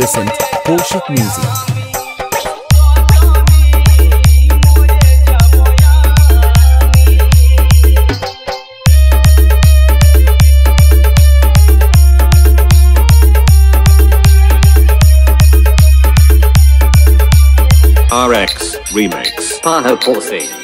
YouTube present Porshik Music. RX Remix. Pano Porsi.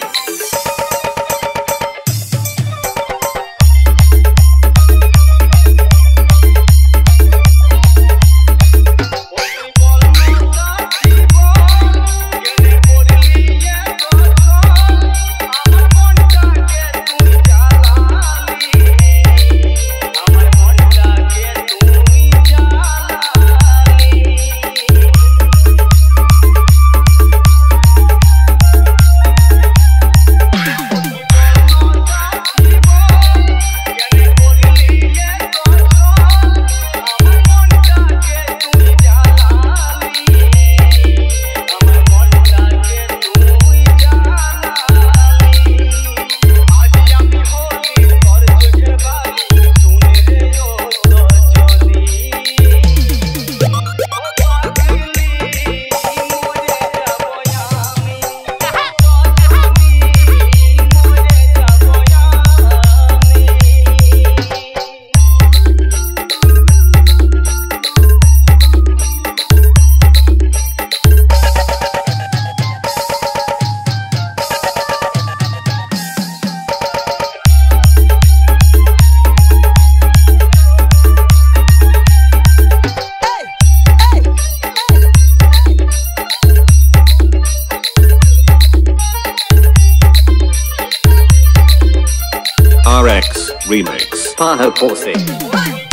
Remix. Pano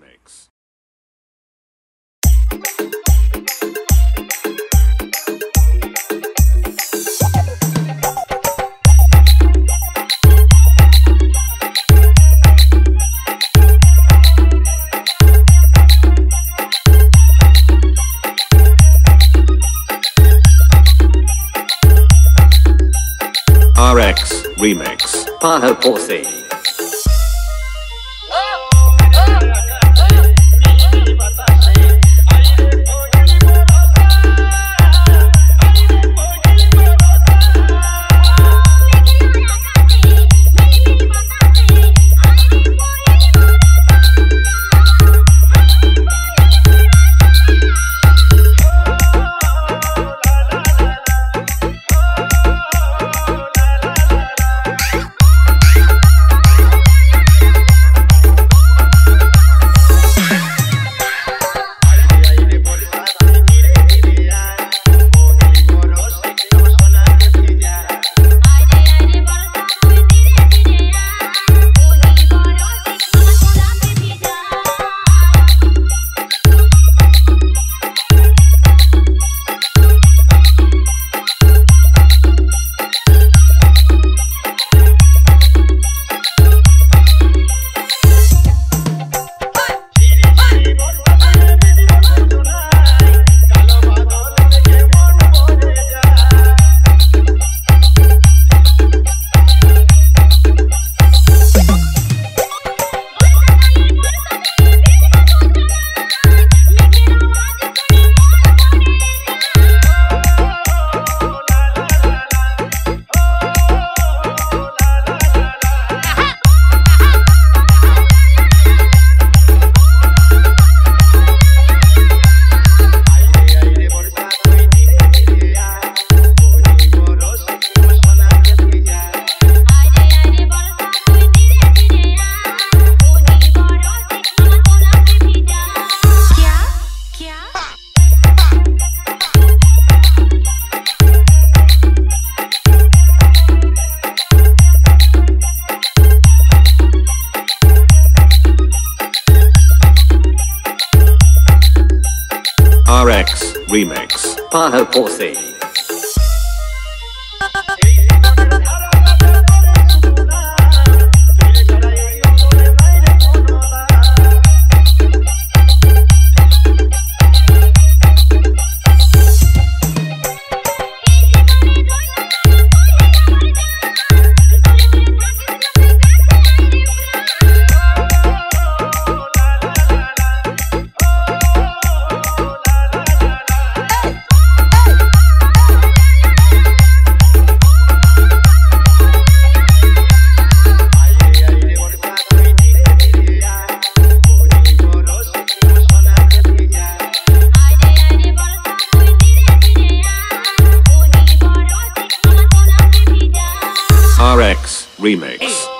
remix. RX Remix. Paha Paho Posse. Remix. RX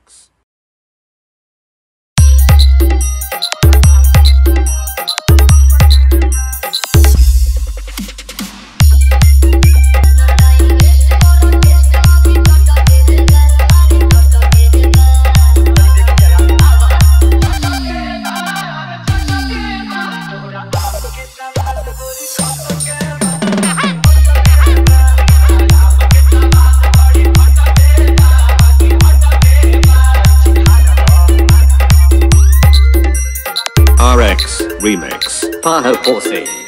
Remix. Paho Posse.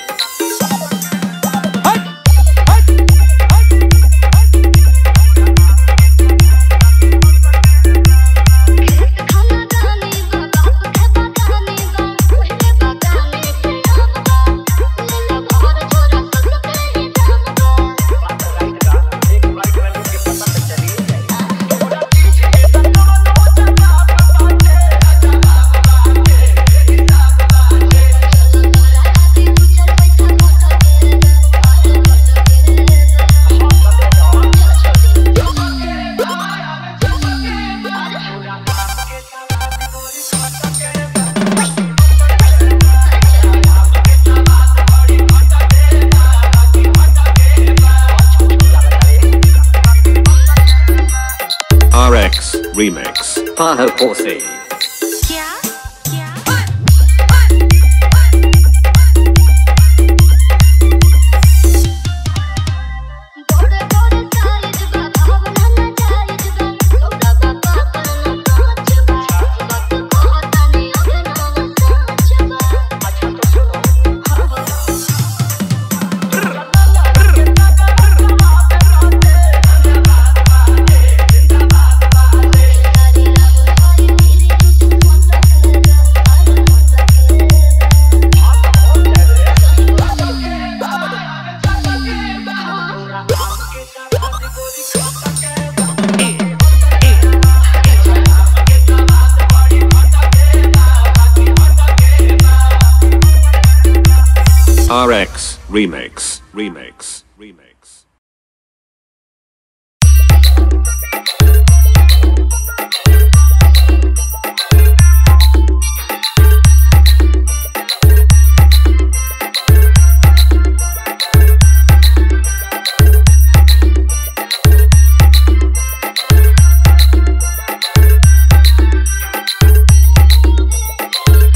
Remix, remix, remix.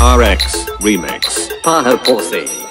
RX Remix. Pano Porsi.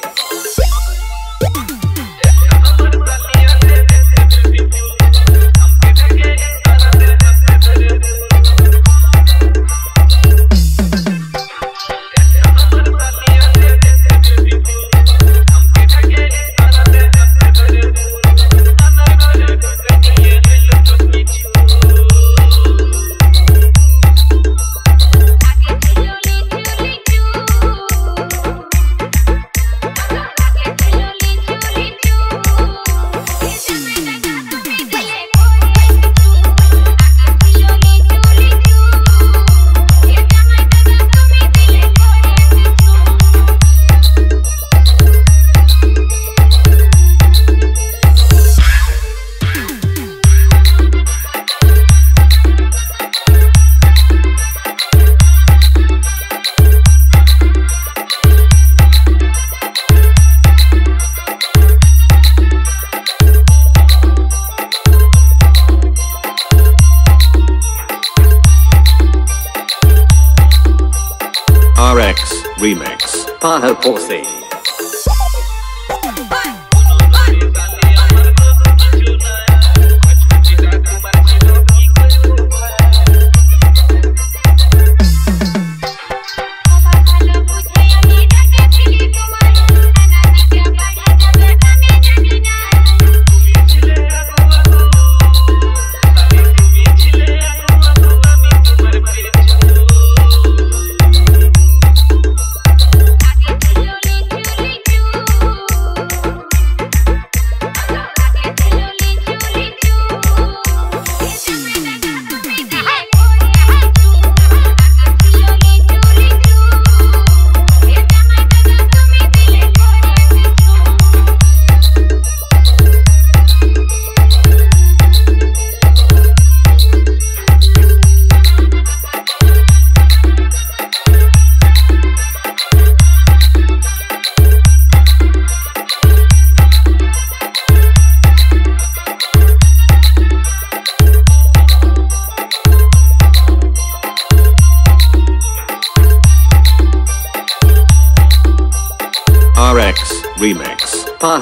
マーナル構成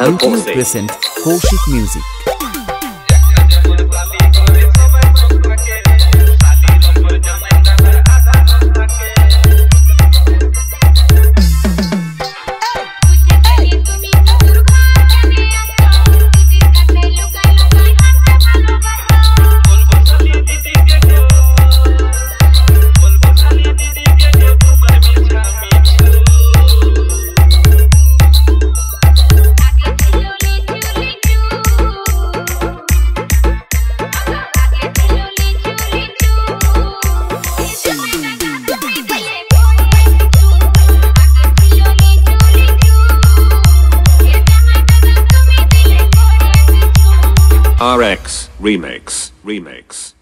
Ultimate Present Kousik Music. Remix. Remix.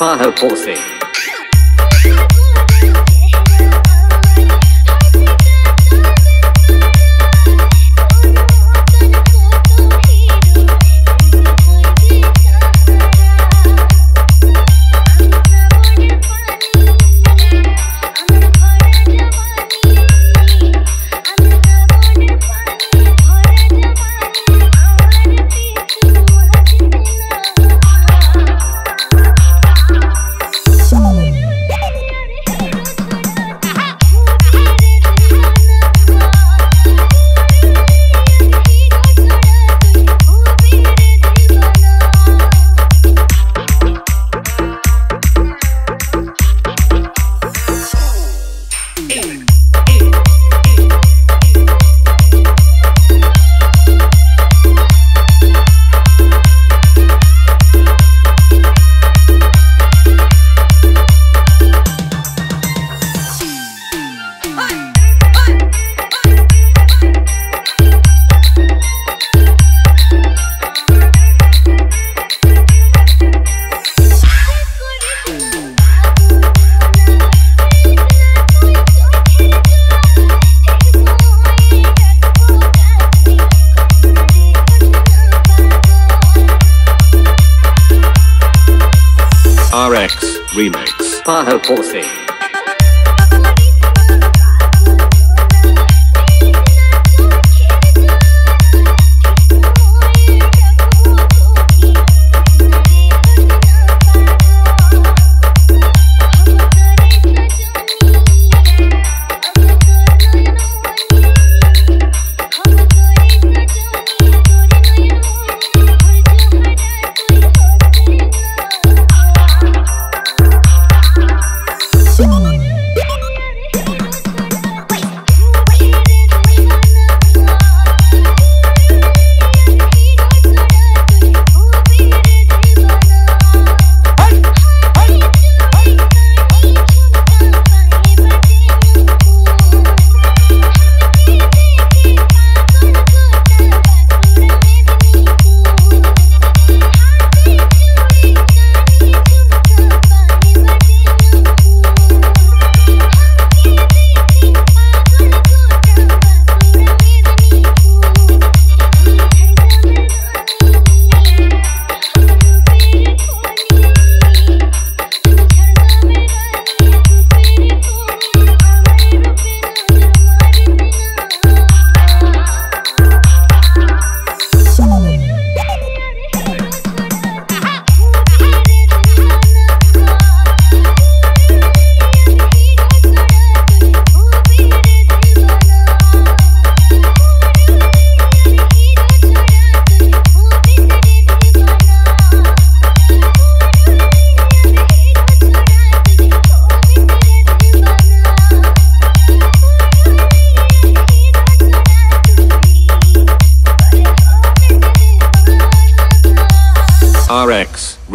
Remix. Paho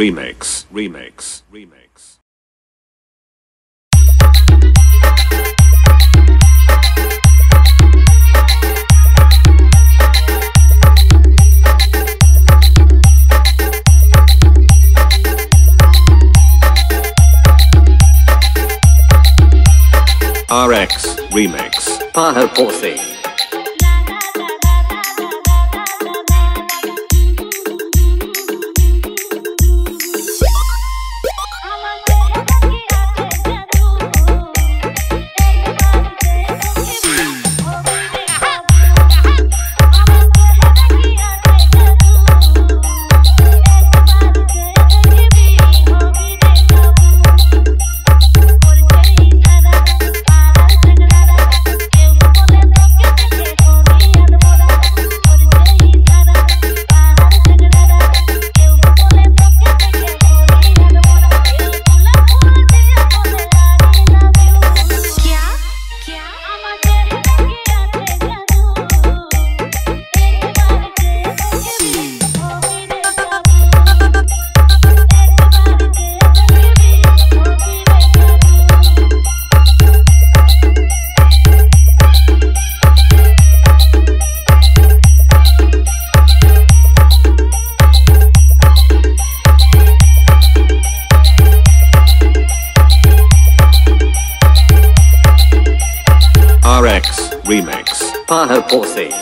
Remix. Remix. Remix. RX Remix. Paho Pose. Pano Pose.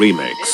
Remix.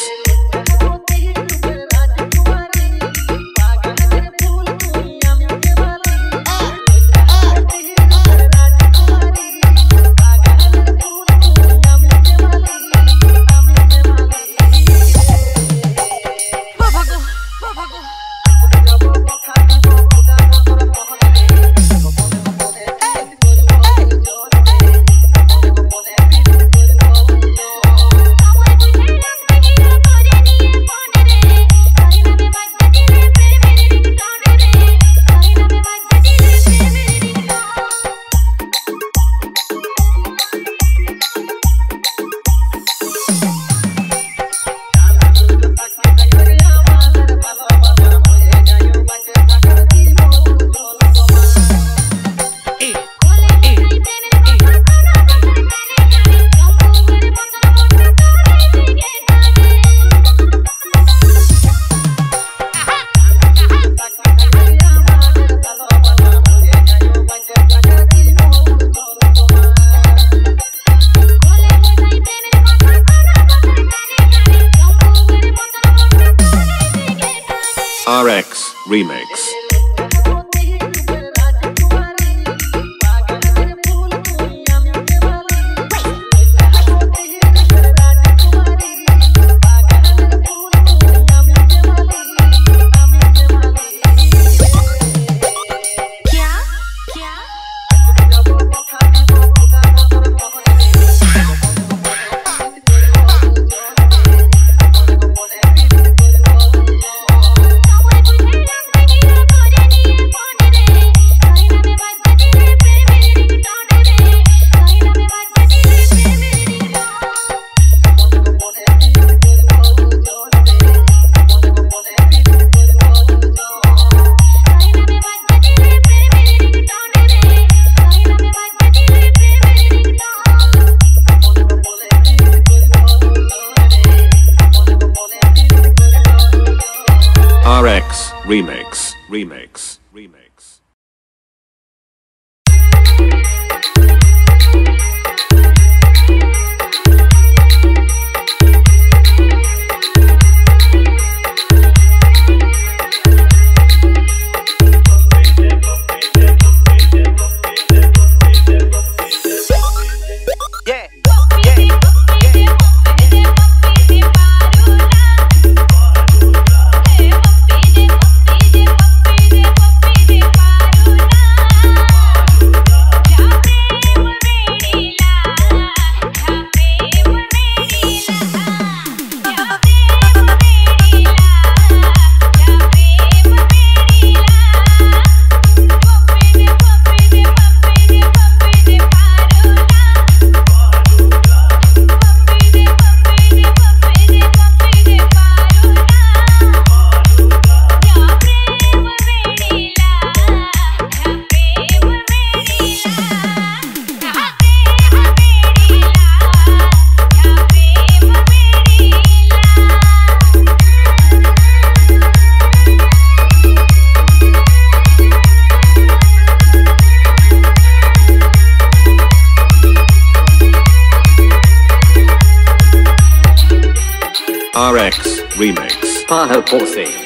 他抛弃。